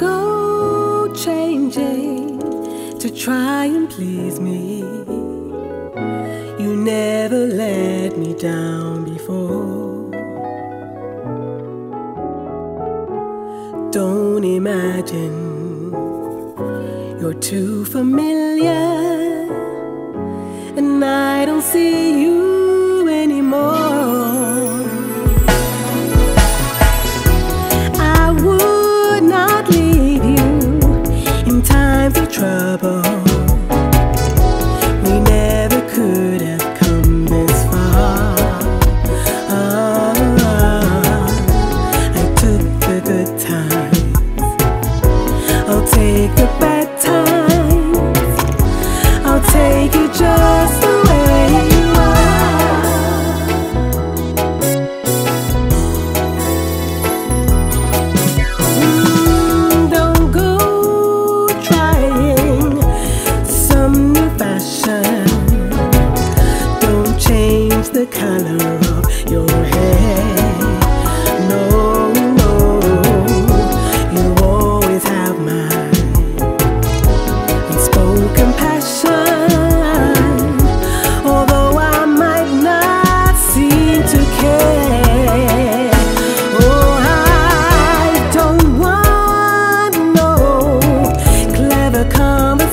go changing to try and please me. You never let me down before. Don't imagine you're too familiar, and I don't see you. trouble.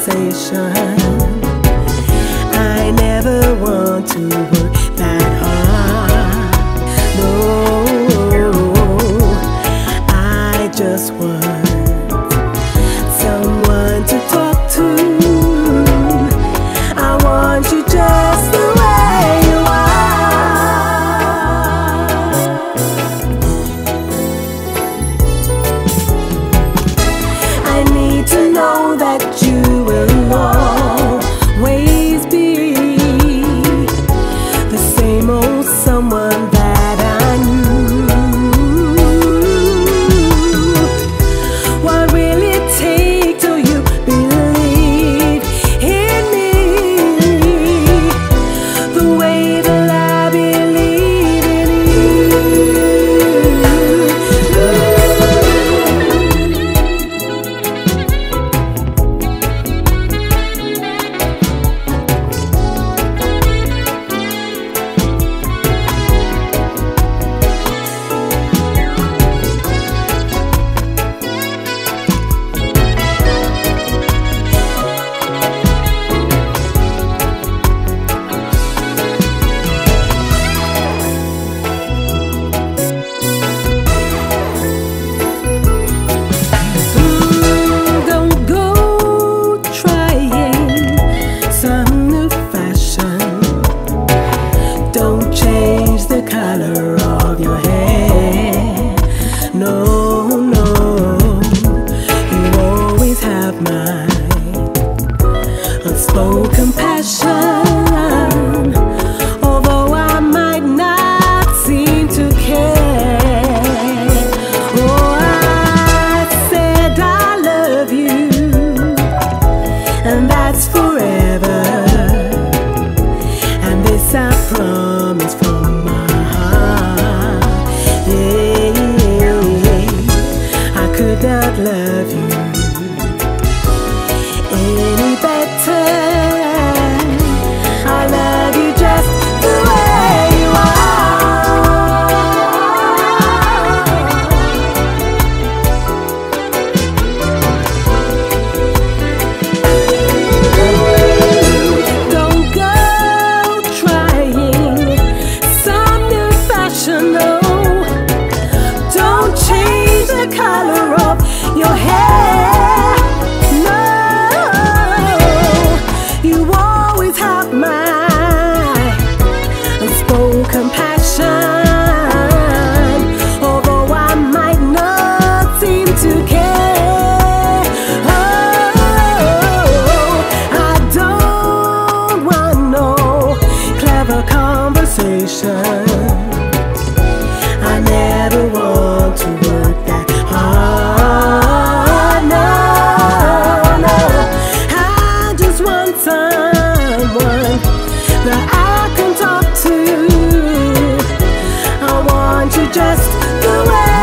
conversation. you alone. forever. And this I promise from my heart. Yeah, yeah, yeah. I could not love you. sensations. I never want to work that hard. No, no. I just want someone that I can talk to. I want you just the way.